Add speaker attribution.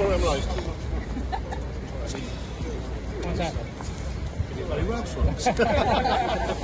Speaker 1: sorry I'm late.
Speaker 2: What's happened?
Speaker 1: for us.